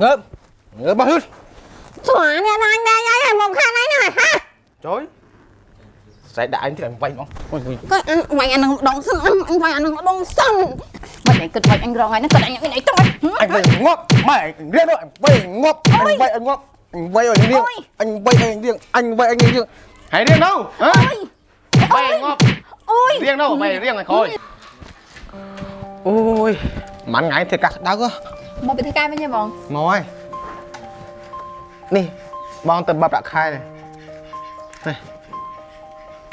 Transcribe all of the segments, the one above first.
ngớp ngớp bao hút Chỏa nè anh đây đây anh một khăn anh này ha trời sẽ đại anh thì anh vay không Ôi, ôi. Cái anh vay anh đừng đóng sân anh anh vay anh đừng đóng sân Mà để kịch vay anh rồi anh nó kịch anh những cái này thôi anh vay ngóp mày anh riêng thôi anh vay ngóp anh vay anh ngóp anh vay anh riêng Ôi. anh vay anh riêng anh vay anh riêng hãy riêng đâu hả Ôi vay anh ngóp Ôi riêng đâu mày riêng này thôi ôi mắn ngay thì cả đau cơ Một bị thứ cai với nha bọn Ngồi Nè Bọn tầm bập đã khai này Này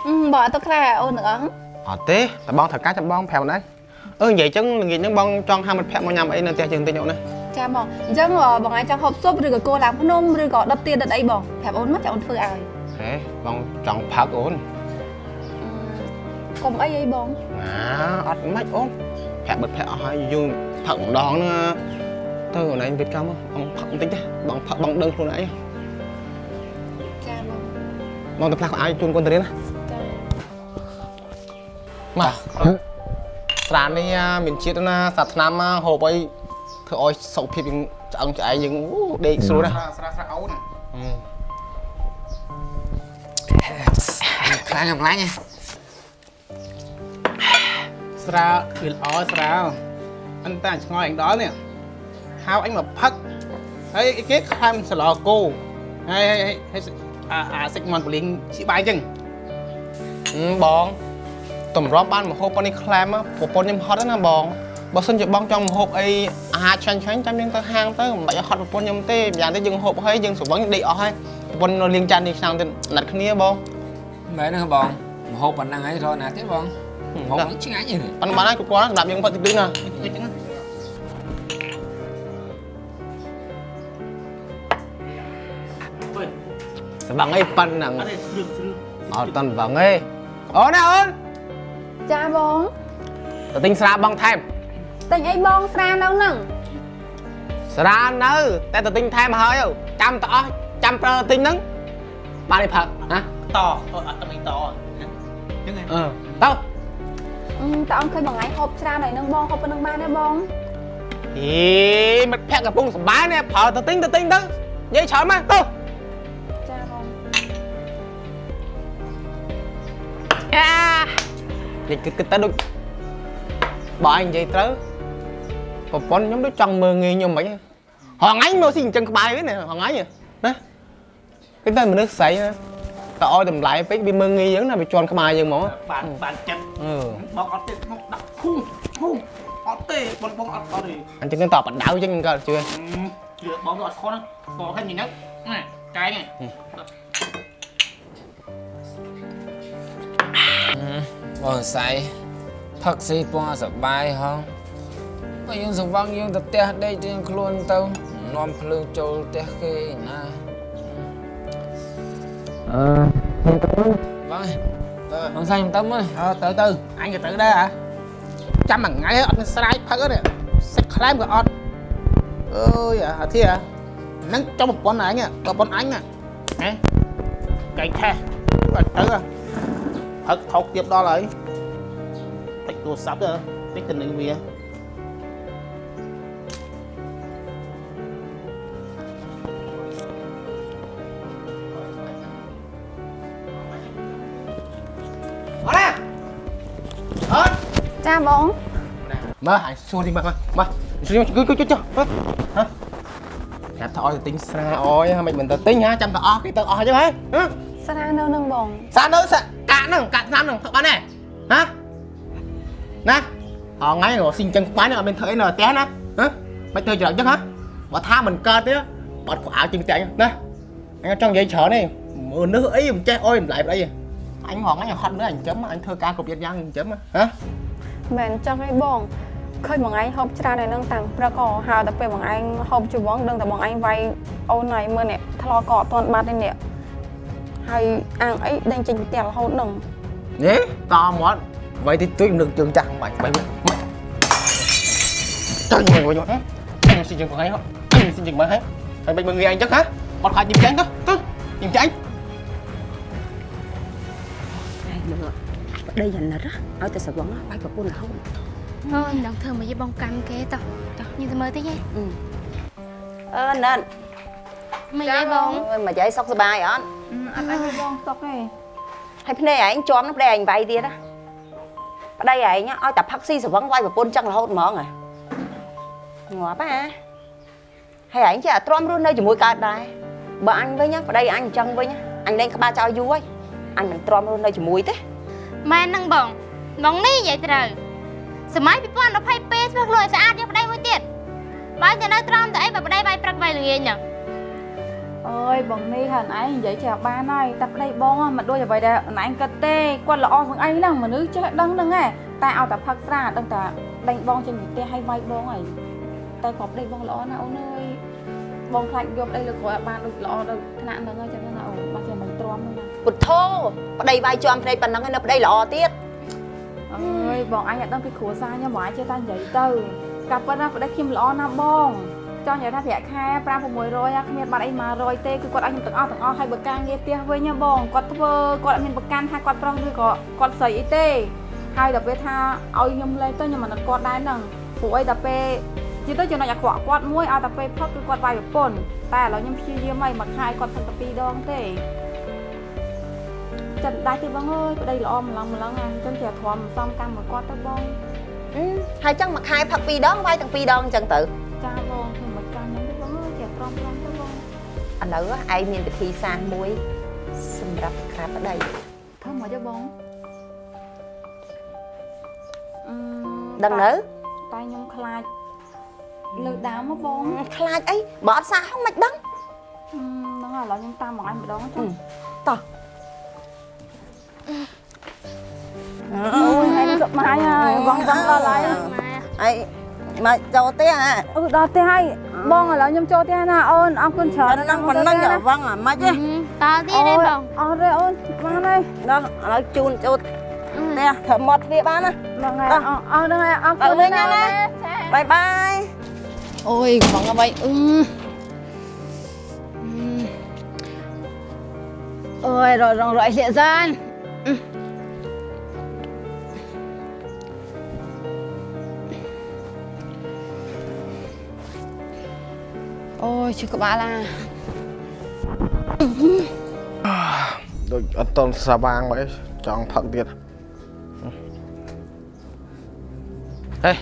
Ừ bỏ tôi khai ôn nữa Ờ tế Tại bọn thật cá cho bọn phèo đấy Ừ vậy chứ nghĩ những bọn trong hai mươi phèo một nhằm ấy nên tiền chừng tên nhậu này ចាបងអញ្ចឹងបងឯងចង់ហូបស៊ុបឬក៏គោឡើងភ្នំឬក៏ដុតទៀនដុតអីបងប្រាប់អូនមកចាំអូនធ្វើឲ្យ Thế bọn trong phật ổn កុំអីអីបង À ọt mách ổn Phèo bật phèo hỏi dù phật một đòn nữa Thôi ở này Việt Nam á Bọn phật không tính thế Bọn phật bọn đơn luôn nãy ចាបង Bọn tập lạc của ai chôn con tới á ចាមកស្រាននេះអាមានជាតិណាសាថ្នាំអាហូបអីធ្វើឲ្យសុខភាពយើងឆ្អឹងឆ្អែងយើងអូដេកស្រួលណាស់ស្រាស្រាអូនអឺខ្លាំងអំឡាញ់ស្រាវាល្អស្រាអន្តែឆ្ងល់អញដល់នេះ ហៅអញមកផឹកហើយគេខ្លាំសឡគោហើយហើយហើយអាអាសិចមន់ពលីងជាបាយអញ្ចឹងអឺបងតម្រាំបានមកហូបប៉ុននេះខ្លាំងណាប្រពន្ធខ្ញុំហត់ណាបងបើសិនជាបងចង់មកហូបអីអាហារឆ្ងាញ់ឆ្ងាញ់ចាំយើងទៅហាងទៅមិនបាច់ឲ្យហត់ប្រពន្ធខ្ញុំទេម្យ៉ាងទៅយើងហូបហើយយើងស្រវឹងដេកអស់ហើយប្រពន្ធនៅលៀងចាននេះឆ្នាំទៅណាត់គ្នាបងមែនហ្នឹងបងមហូបប៉ុណ្ណឹងហើយរកណាទេបងមហូបហ្នឹងឆ្ងាញ់ហ្នឹងប៉ុន្តែបានហើយគ្រប់គ្រាន់សម្រាប់យើងផឹកតិចតិចណា បងអីប៉ុណ្ណឹងអត់ទេស្រឿងស្រឿងអត់តាន់បងអីអូនណាអូនចាបងទៅទិញស្រាបងថែមទិញអីបងស្រានៅហ្នឹងស្រានៅតែទៅទិញថែមហើយចាំតអស់ចាំប្រើទិញហ្នឹងបាននេះផឹកណាតអត់តែមិនតអញ្ចឹងហ៎អឺទៅអឺតើអង្គឃើញបងឯងហូបច្រើនហើយនឹងបងហូបប៉ុណ្្នឹងបានទេបងអីមិត្តភក្តិកំពុងសប្បាយនេះប្រើទៅទិញទៅទិញទៅនិយាយច្រើនមកទៅ និយាយគិតគិតទៅដូចបើអញនិយាយត្រូវប្រពន្ធខ្ញុំដូចចង់មើងងាយខ្ញុំហ្មងហងអញមើលស៊ីអញ្ចឹងក្បាយវិញណាហងអញណាគេតែមនុស្សស្រីណាតើឲ្យតម្លៃពេកវាមើងងាយយើងណាវាជន់ក្បាលយើងហ្មងបានបានចិត្តអឺបងអត់ទេមកដាក់ភូភូអត់ទេបងបងអត់អត់ទេអញ្ចឹងទៅតបដៅអញ្ចឹងក៏ជឿជឿបងអត់ខុសណាបងឃើញយ៉ាងហ្នឹងណាកែង បងសៃផឹកស៊ីពណ៌សបាយហងបើយើងសង្វឹងយើងទៅផ្ទះដេករៀងខ្លួនទៅនាំភ្លើងចូលផ្ទះគេណាអឺខ្ញុំទៅបងបងសៃខ្ញុំទៅមើលអើទៅទៅអញក៏ទៅដែរហ៎ចាំមួយថ្ងៃអត់មានស្រ័យផឹកទេសិចខ្លែមក៏អត់អើយអាធាហ្នឹងចំប្រពន្ធអញប្រពន្ធអញហ៎កែងខេះបាច់ទៅហឹកថោកទៀ តដល់ហើយតិចទូរស័ព្ទតិចទៅនឹងវាអរណាអត់ចាបងមើលហើយសួរទីមើលមើលសួរជួយជួយជួយហ៎ចាំថាឲ្យទៅទិញស្រាអយមិនមិនទៅទិញហ่าចាំទៅអស់គេទៅអស់អញ្ចឹងហ៎ស្រានៅហ្នឹងបងសានៅសាកាក់ហ្នឹងកាក់ឆ្នាំហ្នឹងផឹកបានទេហ៎ណាហងៃរស៊ីអញ្ចឹងបាញ់អត់មានធ្វើអីនៅផ្ទះណាហ៎មិនធ្វើច្រកអញ្ចឹងហ៎បើថាមិនកើតទេបាត់ខោអាវជាងតែអញណាអញចង់និយាយច្រើនទេមើលនឹអីមិនចេះអុយមិនឡែបអីអញហងអញហត់ nữa អញចាំអញធ្វើការគ្រប់យ៉ាងយ៉ាងអញ្ចឹងហ៎មែនចឹងឯងបងឃើញបងឯងហូបច្រើនហើយនឹងតាំងព្រឹកក៏ហៅតែពេលបងឯងហូបជីវងដឹងតែបងឯងវាយអូនហើយមើលនេះថ្លក៏អត់ទាន់បាត់ទេនេះ ហើយអាងអីដេញចេញពីផ្ទះរហូតនឹងនេះតមាត់ໄວតិចតួចនឹងជើងចាស់មិនបាច់បាច់មិនចាញ់វិញវិញអញស៊ីជើងផងហើយអញស៊ីជើងមកហើយហើយមិនមើងងាយអញ្ចឹងហ៎បាត់ខ្លាចញឹមចាញ់ទៅទៅញឹមចាញ់ប្តីយ៉ាងណិតឲ្យតែស្រវឹងបាយប្រពន្ធរហូតអើយមិនដឹងធ្វើមកយីបងកាន់គេតោះចុះញ៉ាំទៅមើលតិចហ៎អឺណិតមិនអីបងអើយមកយាយសុខសប្បាយអត់ អត់អាចទៅបងសុកទេហើយភ្នែកឯងជាប់នឹងប្តីឯងវាយទៀតណាប្តីឯងឲ្យតែផឹកស៊ីស្រវឹងវាយប្រពន្ធចឹងរហូតហ្មងហ៎ងាប់ហ៎ហើយឯងចេះអត់ទ្រាំរស់នៅជាមួយកើតដែរបើអញវិញប្តីអញអញ្ចឹងវិញអញលែងក្បាលចោលយូរហើយអញមិនទ្រាំរស់នៅជាមួយទេម៉ែនឹងបងបងនេះនិយាយត្រូវសម័យ2022ស្មើខ្លួនឲ្យស្អាតយកប្តីមួយទៀតបើតែនៅទ្រាំតែអីបើប្តីវាយព្រឹកវាយល្ងាចហ្នឹង អើយបងនេះហ្នឹងឯងនិយាយចេះបានហើយតែប្តីបងមិនដូចអ្វីដែលអូនឯងគិតទេគាត់ល្អជាងឯងហ្នឹងមនុស្សចេះដឹងហ្នឹងឯងតែឲ្យតែផឹកស្រាដឹងតែដេញបងចេញពីផ្ទះឲ្យវាយបងហើយតែក៏ប្តីបងល្អណាស់អូនអើយបងខ្លាចយកប្តីលើក្រោយអត់បានដូចល្អដល់ថ្នាក់ហ្នឹងហើយចឹងណាអូនបាត់ចេះមិនទ្រាំហ្នឹងណាពុទ្ធោប្តីវាយជាប់ភ្នែកប៉ុណ្ណឹងឯងនៅប្តីល្អទៀតអើយបងអញអត់ដឹងពីគ្រួសារខ្ញុំបងអញចេះតែនិយាយទៅកាប់ប៉ុណ្ណាប្តីខ្ញុំល្អណាស់បង ចង់និយាយថាប្រាក់ខែ5 600អាគ្មានបាត់អី100ទេគឺគាត់ឲ្យខ្ញុំទាំងអស់ទាំងអស់ហើយបើការងារផ្ទះវិញណាបងគាត់ធ្វើគាត់អត់មានប្រកាន់ថាគាត់ប្រុសឬក៏គាត់ស្រីអីទេហើយដល់ពេលថាឲ្យខ្ញុំលេងទៅខ្ញុំមិនអត់គាត់ដែរហ្នឹងព្រោះអីដល់ពេលជិះទៅចំណុចអាក្រក់គាត់មួយឲ្យតែពេលផឹកគឺគាត់វាយប្រពន្ធតែឥឡូវខ្ញុំព្យាយាមហើយមួយខែគាត់ផឹកតែ2ដងទេចិត្តដៃទេបងអើយប្តីល្អម្លងម្លងអាអញ្ចឹងជាធំសំកម្មមួយគាត់ទៅបងអឺហើយចឹងមួយខែផឹក2ដងវាយទាំង2ដងអញ្ចឹងទៅចាបងខ្ញុំ ឥឡូវឯងមានវិធីសាស្ត្រមួយសម្រាប់ក្រាបប្តីធ្វើមកទៅបងអឺដឹងនៅតែខ្ញុំខ្លាចលើដើមមកបងខ្លាចអីបើអត់សាហងមិនដឹងអឺហ្នឹងហើយឥឡូវខ្ញុំតាមបងឯងម្ដងចុះតោះអូយហើយសុខម៉ាយហើយបងបងដល់ហើយអីមកចូលទេអាអូដល់ផ្ទះហើយ បងឥឡូវខ្ញុំចូលផ្ទះណាអូនអរគុណច្រើនហ្នឹងប៉ុណ្ណឹងវងអាម៉េចទេតទៀតទេបងអរទេអូនបានហើយដល់ឥឡូវជូនចូលទេធ្វើមាត់វាបានណាហ្នឹងហើយអរអរហ្នឹងហើយអរគុណអរវិញណាចាបាយបាយអូយបងអ្វីអឺអូយរងរងរយលាកសានអូ យឈឺក្បាលឡាដូចអត់តន់ស្វាងមកអីចង់ផឹកទៀតហេ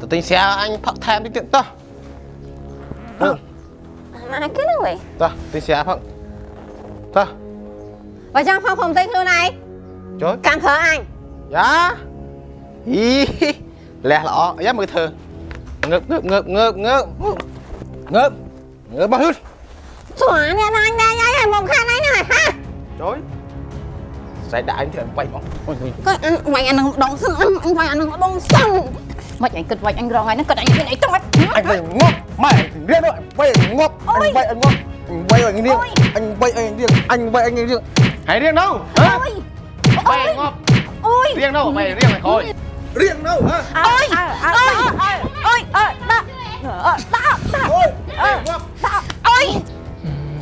ទៅទិញស្រាអញផឹកថែមតិចទៀតតោះណាគេហ្នឹងវិញតោះទិញស្រាផឹកតោះបើចង់ផឹកខ្ញុំទិញខ្លួនឯងជួយកាន់ប្រើអញយ៉ាហីលះល្អយ៉ាមើលធ្វើងើបងើបងើបងើបងើបងើប ងើបមកហ៊ឺស្វានេះណាញ់ដែរហើយមកខាងនេះណាហាជួយស្អែកដាក់អញទៀតបាច់មកអូយក៏វាយអានឹងដងសឹងអញវាយអានឹងដងសឹងមិនអញគិតវាច់អញរងហើយហ្នឹងគិតអញមានអីតោះអញវាយងាប់ម៉ែរៀន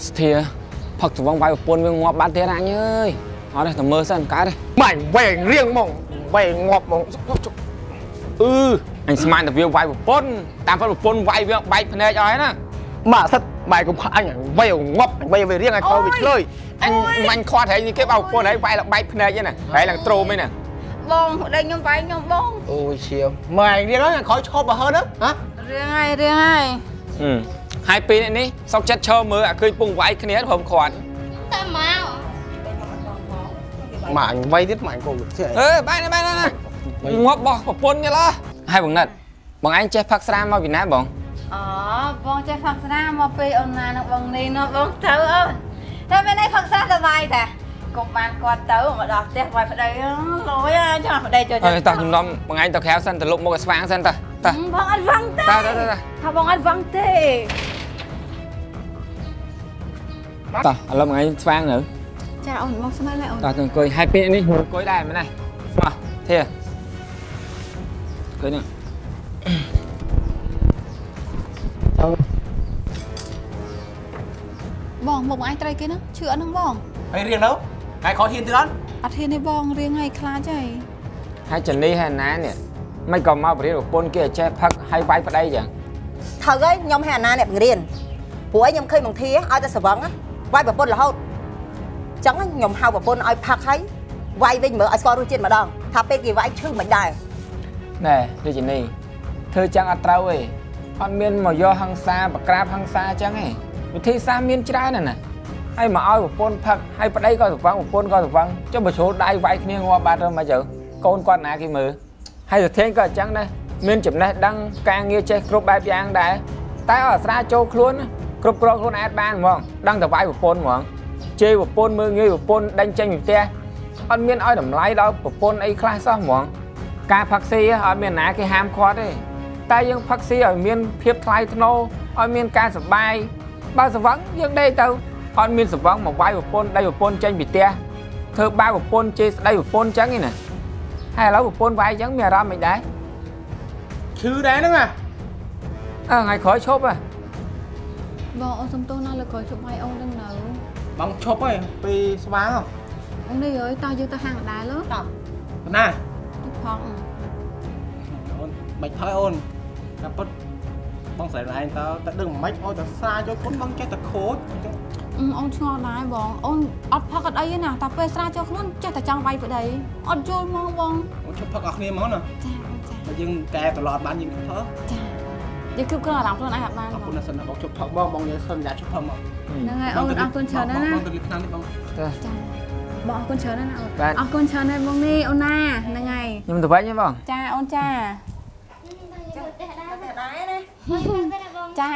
ស្ធាផឹកច្រវងវាយប្រពន្ធវាងាប់បាត់ទៀតអញអើយអត់ទេតែមើលសិនកើតទេម៉ែវាយរៀងហ្មងវាយងាប់ហ្មងអឺអញស្មានតែវាវាយប្រពន្ធតាមពិតប្រពន្ធវាយវាបែកភ្នែកអស់ហើយណាម៉ាសិតម៉ែកុំខអញវាយងាប់វាយវារៀងឲ្យខូចវាឆ្លើយអញមាញ់ខាត់ហែងនេះគេបោប្រពន្ធហែងវាយឡើងបែកភ្នែកហ្នឹងណាហែងឡើងត្រូមឯណាបងដេញខ្ញុំវាយខ្ញុំបងអូយឈាមម៉ែរៀងហើយខូចឈប់បើហើនហ៎រៀងហើយរៀងហើយហឹម ហើយពីរនាក់នេះសុកចិត្តឈរមើលអាឃើញពងវាយគ្នាព្រមខាត់ តែមក ម៉ែអញវាយទៀតម៉ែកុំចេះ អើបែកណាបែកណាងាប់បោះប្រពន្ធញ៉ាឡាហើយបងណិតបងឯងចេះផឹកស្រាមកពីណាបង អូបងចេះផឹកស្រាមកពេលអូនណានឹងបងនេះនោះបងទៅអើតែមានអីផឹកស្រាសบายតាកុំបានគាត់ទៅមកដល់ផ្ទះវាយប្តីលយចាំប្តីចូល អើតោះខ្ញុំនាំបងឯងទៅក្រៅសិនទៅលុបមុខឲ្យស្វាងសិនតោះតោះ បងអត់វឹងទេ តោះតោះតោះ ថាបងអត់វឹងទេ តោះឥឡូវបងឯងស្វាងនៅចាអូនមកស្មើឡើយអូនតោះទៅអង្គុយហើយពីរនាក់នេះអង្គុយដែរមែនទេស្មោះធាឃើញទេបងមុខបងឯងត្រូវគេហ្នឹងឈឺអត់ហ្នឹងបងហើយរៀងនៅហើយខូចហ៊ានទៀតអត់អត់ហ៊ានទេបងរៀងហើយខ្លាចហើយហើយចនីហើយណានេះមិនក៏មកបរិយាប្រពន្ធគេឲ្យចេះផឹកហើយវាយប្តីចឹងចត្រូវហើយខ្ញុំហើយអាណាអ្នកបង្រៀនព្រោះឯងខ្ញុំឃើញបងធាឲ្យតែស្រវឹងណា វាយប្រពន្ធរហូតអញ្ចឹងខ្ញុំហៅប្រពន្ធឲ្យផឹកហើយវាយវិញមើលឲ្យស្គាល់រសជាតិម្ដងថាពេលគេវាយឈឺមិនដែរណែរាជនីធ្វើចឹងអត់ត្រូវទេអត់មានមកយកហង្សាបក្រាបហង្សាចឹងទេវិធីសាស្ត្រមានច្រើនណាស់ណាហើយមកឲ្យប្រពន្ធផឹកហើយប្តីក៏ស្រវឹងប្រពន្ធក៏ស្រវឹងចុះបើជ្រុលដៃវាយគ្នាងាប់បាត់ទៅមកទៅកូនគាត់ណាគេមើលហើយទៅធេងក៏អញ្ចឹងដែរមានចំណេះដឹងការងារចេះគ្រប់បែបយ៉ាងដែរតែឲ្យអាស្រាចូលខ្លួនណា គ្រប់គ្រងខ្លួនឯងបានហ្មងដឹងតែវាយប្រពន្ធហ្មងជេរប្រពន្ធមើលងាយប្រពន្ធដេញចេញពីផ្ទះអត់មានឲ្យតម្លៃដល់ប្រពន្ធអីខ្លះសោះហ្មងការផឹកស៊ីអត់មានណាគេហាមឃាត់ទេតែយើងផឹកស៊ីឲ្យមានភាពថ្លៃថ្នូរឲ្យមានការសប្បាយបើសង្វឹងយើងដេកទៅអត់មានសង្វឹងមកវាយប្រពន្ធដៃប្រពន្ធចេញពីផ្ទះធ្វើបាបប្រពន្ធជេរស្ដីប្រពន្ធចឹងឯណាហើយឥឡូវប្រពន្ធវាយចឹងមានអារម្មណ៍មិនដែរឈឺដែរហ្នឹងហ่ะអើថ្ងៃក្រោយឈប់ហ៎ បងអូនសំទោសណាស់លើក្រោយជប់ឲ្យអូនដឹងនៅបងឈប់ហើយពីស្វាងហ៎អូននេះអើយតើយើងទៅហាងដដែលលើតោះណាទៅផងអូនមិនថយអូនតែពុតបងស្រីឯងតើតែដឹងមិនអោយតែសាយកពុតបងចេះតែខូចអញ្ចឹងអឺអូនឆ្ងល់ដែរបងអូនអត់ផឹកអត់អីទេណាតែពេលស្រាចូលខ្លួនចេះតែចង់វាយប្តីអត់យល់មកបងអូនឈប់ផឹកអស់គ្នាហ្មងណាចាអូនចាតែយើងកែត្រឡប់បានយើងផឹកចា យើងគ្រប់គ្រងអារម្មណ៍ខ្លួនឯងអត់បានអរបងគុណណាស់សិនណាបងជប់ផឹកបងបងនិយាយសិនយ៉ាជប់ផឹកមកហ្នឹងហើយអូនអរគុណច្រើនណាស់ណាបងទៅលីបឆ្នាំនេះបងទៅចាបងអរគុណច្រើនណាស់ណាអូនបាទអរគុណច្រើនណាស់បងនេះអូនណាហ្នឹងហើយខ្ញុំទៅវិញហ៎បងចាអូនចាដែរណាដែរណាបងចា